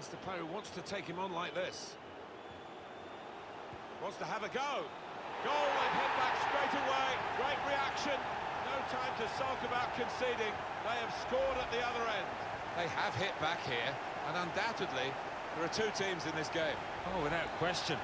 against the player who wants to take him on like this. Wants to have a go. Goal, they've hit back straight away. Great reaction. No time to sulk about conceding. They have scored at the other end. They have hit back here, and undoubtedly, there are two teams in this game. Oh, without question.